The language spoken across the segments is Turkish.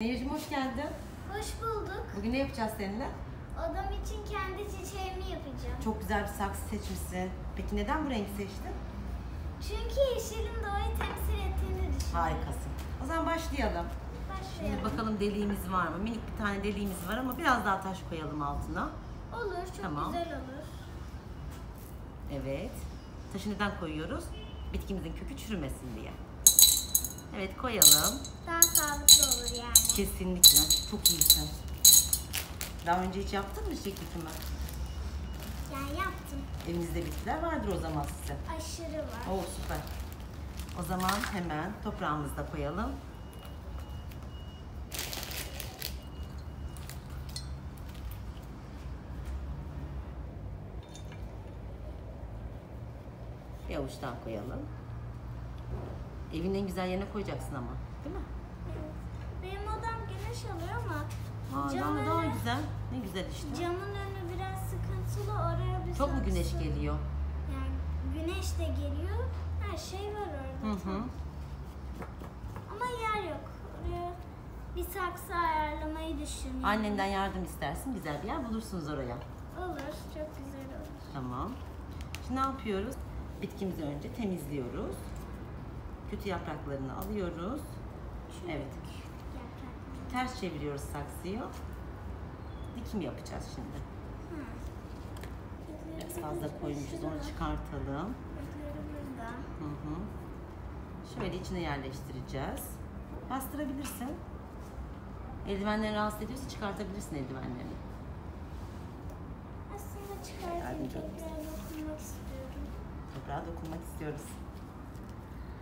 Nehir'cim hoş geldin. Hoş bulduk. Bugün ne yapacağız seninle? Odam için kendi çiçeğimi yapacağım. Çok güzel bir saksı seçmişsin. Peki neden bu rengi seçtin? Çünkü yeşilin doğayı temsil ettiğini düşünüyorum. Harikasın. O zaman başlayalım. Şimdi Başlayalım. bakalım deliğimiz var mı? Minik bir tane deliğimiz var ama biraz daha taş koyalım altına. Olur, çok Tamam. güzel olur. Evet. Taşı neden koyuyoruz? Bitkimizin kökü çürümesin diye. Evet koyalım. Daha sağlıklı olur yani. Kesinlikle. Çok iyisin. Daha önce hiç yaptın mı çiçek dikimi? Yani yaptım. Evinizde bitkiler vardır o zaman size. Aşırı var. Oo süper. O zaman hemen toprağımızı da koyalım. Bir avuçtan koyalım. Evin en güzel yerine koyacaksın ama. Değil mi? Evet. Benim odam güneş alıyor ama Aa, camın, daha, daha önü, güzel. Ne güzel işte. camın önü biraz sıkıntılı. Oraya bir Çok mu güneş saksı- geliyor? Yani güneş de geliyor. Her şey var orada. Hı hı. Ama yer yok. Oraya bir saksı ayarlamayı düşünüyorum. Annenden yardım istersin. Güzel bir yer bulursunuz oraya. Olur, çok güzel olur. Tamam. Şimdi ne yapıyoruz? Bitkimizi önce temizliyoruz. Kötü yapraklarını alıyoruz. Şu Evet. yaprakları. Ters çeviriyoruz saksıyı. Dikim yapacağız şimdi. Biraz fazla koymuşuz. Onu çıkartalım. Hı hı. Şöyle içine yerleştireceğiz. Bastırabilirsin. Eldivenlerini rahatsız ediyorsa çıkartabilirsin eldivenlerini. Aslında istiyorum. Toprağa dokunmak istiyoruz.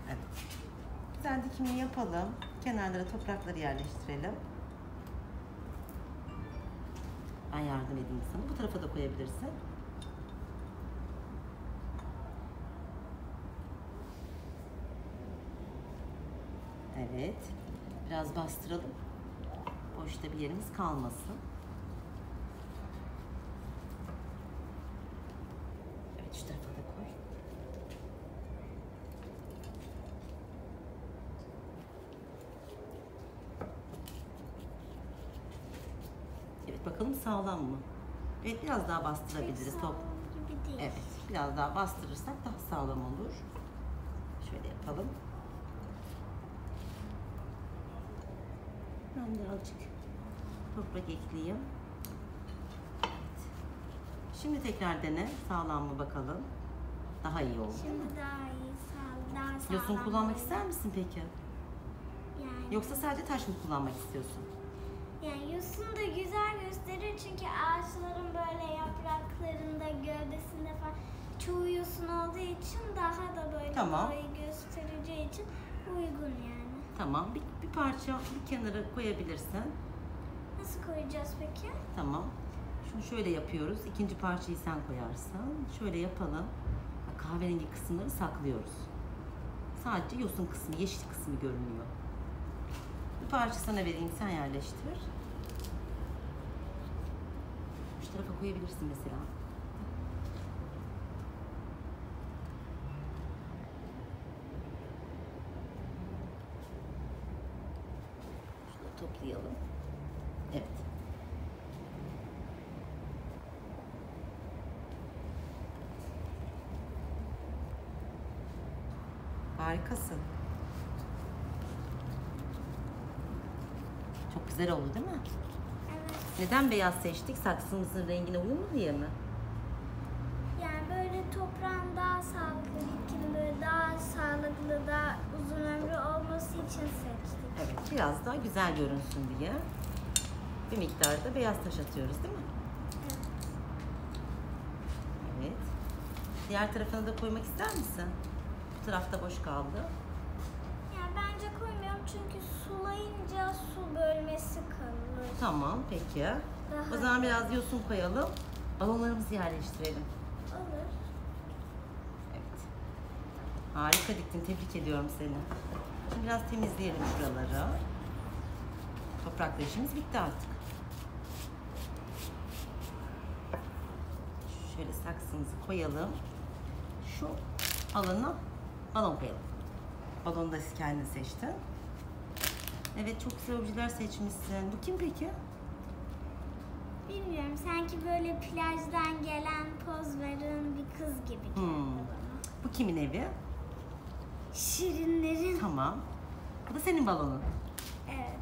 Evet. Güzel dikimini yapalım. Kenarlara toprakları yerleştirelim. Ben yardım edeyim sana. Bu tarafa da koyabilirsin. Evet. Biraz bastıralım. Boşta bir yerimiz kalmasın. Evet şu tarafa da koy. Evet bakalım sağlam mı? Evet biraz daha bastırabiliriz top. sağlam gibi değil. Evet biraz daha bastırırsak daha sağlam olur. Şöyle yapalım. Ben birazcık toprak ekleyeyim. Evet. Şimdi tekrar dene. Sağlam mı bakalım? Daha iyi oldu. Şimdi daha iyi, sağ, daha sağlam. Yosun kullanmak ister misin peki? Yani, Yoksa sadece taş mı kullanmak istiyorsun? Yani yosun da güzel gösterir çünkü ağaçların böyle yapraklarında, gövdesinde falan çoğu yosun olduğu için daha da böyle Tamam. doğayı göstereceği için uygun yani. Tamam. Bir, bir parça bir kenara koyabilirsin. Nasıl koyacağız peki? Tamam. Şunu şöyle yapıyoruz. İkinci parçayı sen koyarsın. Şöyle yapalım. Bak, Kahverengi kısımları saklıyoruz. Sadece yosun kısmı, yeşil kısmı görünüyor. Bir parça sana vereyim, sen yerleştir. Şu tarafa koyabilirsin mesela. Şunu toplayalım. Evet. Harikasın. Güzel oldu değil mi? Evet. Neden beyaz seçtik? Saksımızın rengine uyumlu diye mi? Yani böyle toprağın daha sağlıklı, bitkinin böyle daha sağlıklı, daha uzun ömrü olması için seçtik. Evet, biraz daha güzel görünsün diye. Bir miktarda beyaz taş atıyoruz değil mi? Evet. Evet. Diğer tarafına da koymak ister misin? Bu tarafta boş kaldı. Yani bence koymuyorum çünkü sulayınca su kalır. Tamam, peki. Daha O zaman biraz yosun koyalım. Balonlarımızı yerleştirelim. olur. Evet. Harika diktin. Tebrik ediyorum seni. Şimdi biraz temizleyelim şuraları. Toprakla işimiz bitti artık. Şöyle saksımızı koyalım. Şu alana balon koyalım. Balonu da kendin seçtin. Evet çok güzel objeler seçmişsin. Bu kim peki? Bilmiyorum sanki böyle plajdan gelen poz veren bir kız gibi geldi Hmm. bana. Bu kimin evi? Şirinlerin. Tamam. Bu da senin balonun. Evet.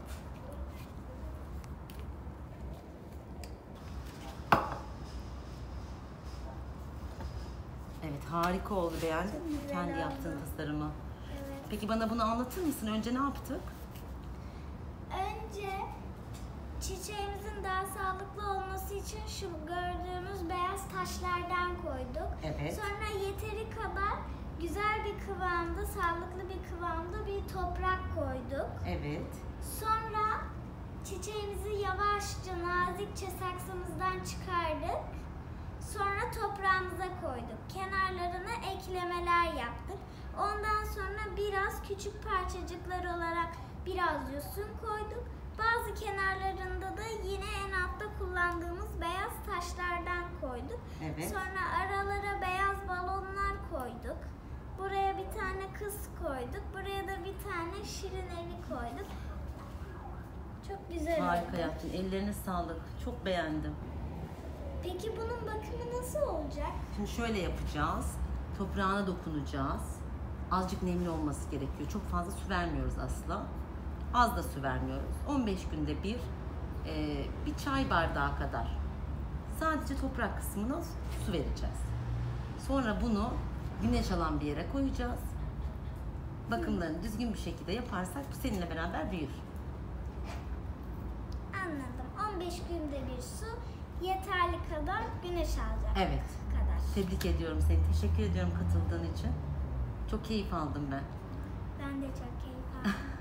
Evet harika oldu beğendin mi? Kendi yaptığın tasarımı. Evet. Peki bana bunu anlatır mısın? Önce ne yaptık? Önce çiçeğimizin daha sağlıklı olması için şu gördüğümüz beyaz taşlardan koyduk. Evet. Sonra yeteri kadar güzel bir kıvamda, sağlıklı bir kıvamda bir toprak koyduk. Evet. Sonra çiçeğimizi yavaşça, nazikçe saksımızdan çıkardık. Sonra toprağımıza koyduk. Kenarlarına eklemeler yaptık. Ondan sonra biraz küçük parçacıklar olarak biraz yosun koyduk. Bazı kenarlarında da yine en altta kullandığımız beyaz taşlardan koyduk. Evet. Sonra aralara beyaz balonlar koyduk. Buraya bir tane kız koyduk. Buraya da bir tane şirin evi koyduk. Çok güzel Harika oldu. yaptın. Ellerine sağlık. Çok beğendim. Peki bunun bakımı nasıl olacak? Şimdi şöyle yapacağız. Toprağına dokunacağız. Azıcık nemli olması gerekiyor. Çok fazla su vermiyoruz asla. Az da su vermiyoruz. 15 günde bir e, bir çay bardağı kadar sadece toprak kısmına su vereceğiz. Sonra bunu güneş alan bir yere koyacağız. Bakımlarını düzgün bir şekilde yaparsak bu seninle beraber büyür. Anladım. 15 günde bir su yeterli kadar güneş alacak Evet. kadar. Tebrik ediyorum seni. Teşekkür ediyorum katıldığın için. Çok keyif aldım ben. Ben de çok keyif aldım.